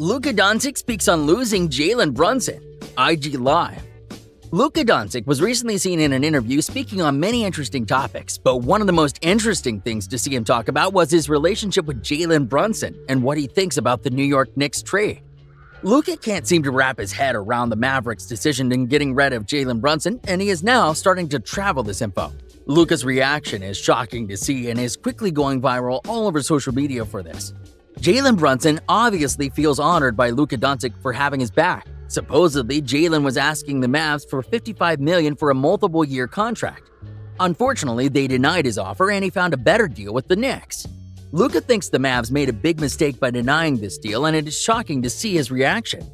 Luka Doncic speaks on losing Jalen Brunson. IG Live. Luka Doncic was recently seen in an interview speaking on many interesting topics, but one of the most interesting things to see him talk about was his relationship with Jalen Brunson and what he thinks about the New York Knicks trade. Luka can't seem to wrap his head around the Mavericks' decision in getting rid of Jalen Brunson, and he is now starting to travel this info. Luka's reaction is shocking to see and is quickly going viral all over social media for this. Jalen Brunson obviously feels honored by Luka Doncic for having his back. Supposedly, Jalen was asking the Mavs for 55 million for a multiple-year contract. Unfortunately, they denied his offer and he found a better deal with the Knicks. Luka thinks the Mavs made a big mistake by denying this deal, and it is shocking to see his reaction.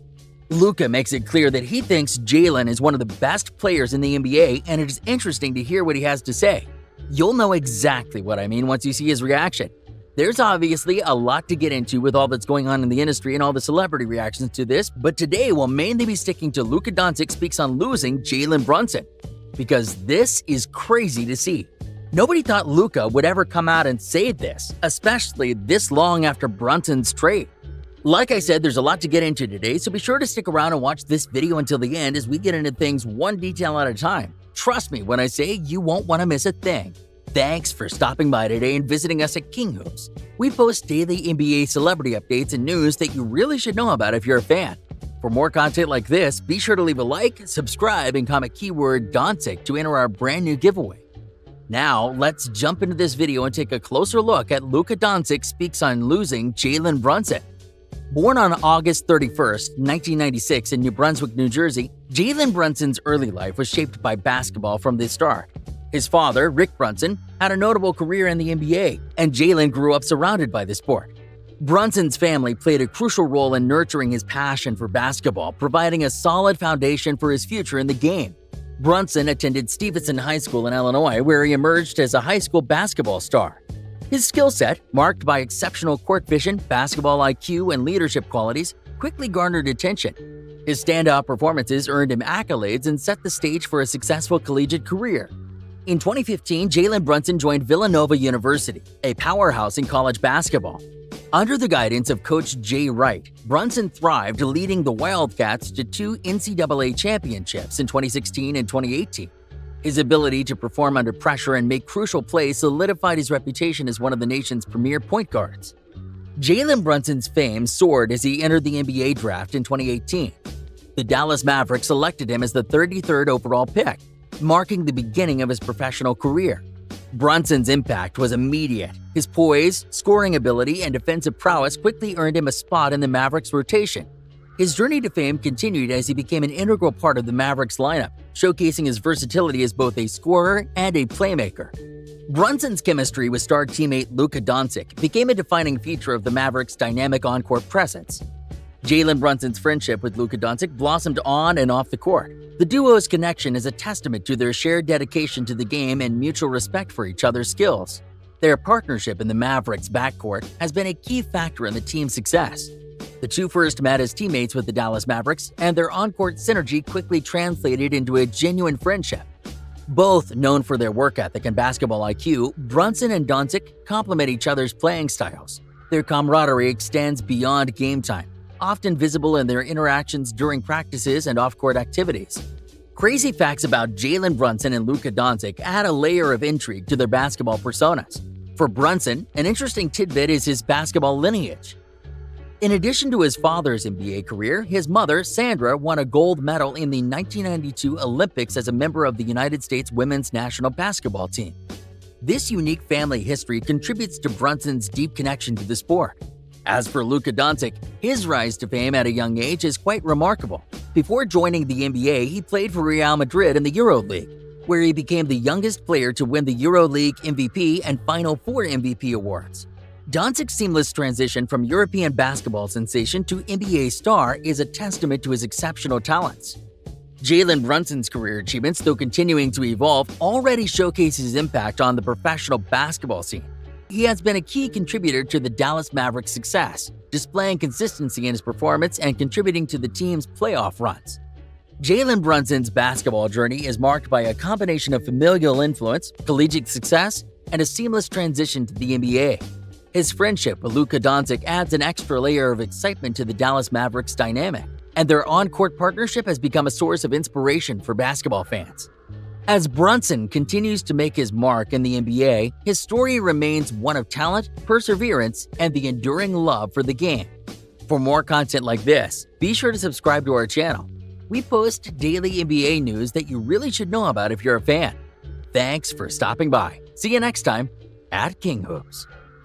Luka makes it clear that he thinks Jalen is one of the best players in the NBA, and it is interesting to hear what he has to say. You'll know exactly what I mean once you see his reaction. There's obviously a lot to get into with all that's going on in the industry and all the celebrity reactions to this, but today we'll mainly be sticking to Luka Doncic speaks on losing Jalen Brunson. Because this is crazy to see. Nobody thought Luka would ever come out and say this, especially this long after Brunson's trade. Like I said, there's a lot to get into today, so be sure to stick around and watch this video until the end as we get into things one detail at a time. Trust me when I say you won't want to miss a thing. Thanks for stopping by today and visiting us at King Hoops. We post daily NBA celebrity updates and news that you really should know about if you're a fan. For more content like this, be sure to leave a like, subscribe, and comment keyword Doncic to enter our brand new giveaway. Now, let's jump into this video and take a closer look at Luka Doncic speaks on losing Jalen Brunson. Born on August 31, 1996 in New Brunswick, New Jersey, Jalen Brunson's early life was shaped by basketball from the start. His father, Rick Brunson, had a notable career in the NBA, and Jalen grew up surrounded by the sport. Brunson's family played a crucial role in nurturing his passion for basketball, providing a solid foundation for his future in the game. Brunson attended Stevenson High School in Illinois, where he emerged as a high school basketball star. His skill set, marked by exceptional court vision, basketball IQ, and leadership qualities, quickly garnered attention. His standout performances earned him accolades and set the stage for a successful collegiate career. In 2015, Jalen Brunson joined Villanova University, a powerhouse in college basketball. Under the guidance of coach Jay Wright, Brunson thrived, leading the Wildcats to two NCAA championships in 2016 and 2018. His ability to perform under pressure and make crucial plays solidified his reputation as one of the nation's premier point guards. Jalen Brunson's fame soared as he entered the NBA draft in 2018. The Dallas Mavericks selected him as the 33rd overall pick, marking the beginning of his professional career. Brunson's impact was immediate. His poise, scoring ability, and defensive prowess quickly earned him a spot in the Mavericks rotation. His journey to fame continued as he became an integral part of the Mavericks lineup, showcasing his versatility as both a scorer and a playmaker. Brunson's chemistry with star teammate Luka Doncic became a defining feature of the Mavericks' dynamic on-court presence. Jalen Brunson's friendship with Luka Doncic blossomed on and off the court. The duo's connection is a testament to their shared dedication to the game and mutual respect for each other's skills. Their partnership in the Mavericks' backcourt has been a key factor in the team's success. The two first met as teammates with the Dallas Mavericks, and their on-court synergy quickly translated into a genuine friendship. Both known for their work ethic and basketball IQ, Brunson and Doncic complement each other's playing styles. Their camaraderie extends beyond game time, often visible in their interactions during practices and off court activities. Crazy facts about Jalen Brunson and Luka Doncic add a layer of intrigue to their basketball personas. For Brunson, an interesting tidbit is his basketball lineage. In addition to his father's NBA career, his mother, Sandra, won a gold medal in the 1992 Olympics as a member of the United States women's national basketball team. This unique family history contributes to Brunson's deep connection to the sport. As for Luka Doncic, his rise to fame at a young age is quite remarkable. Before joining the NBA, he played for Real Madrid in the EuroLeague, where he became the youngest player to win the EuroLeague MVP and Final Four MVP awards. Doncic's seamless transition from European basketball sensation to NBA star is a testament to his exceptional talents. Jalen Brunson's career achievements, though continuing to evolve, already showcase his impact on the professional basketball scene. He has been a key contributor to the Dallas Mavericks' success, displaying consistency in his performance and contributing to the team's playoff runs. Jalen Brunson's basketball journey is marked by a combination of familial influence, collegiate success, and a seamless transition to the NBA. His friendship with Luka Doncic adds an extra layer of excitement to the Dallas Mavericks dynamic, and their on court partnership has become a source of inspiration for basketball fans. As Brunson continues to make his mark in the NBA, his story remains one of talent, perseverance, and the enduring love for the game. For more content like this, be sure to subscribe to our channel. We post daily NBA news that you really should know about if you're a fan. Thanks for stopping by. See you next time at King Hoops.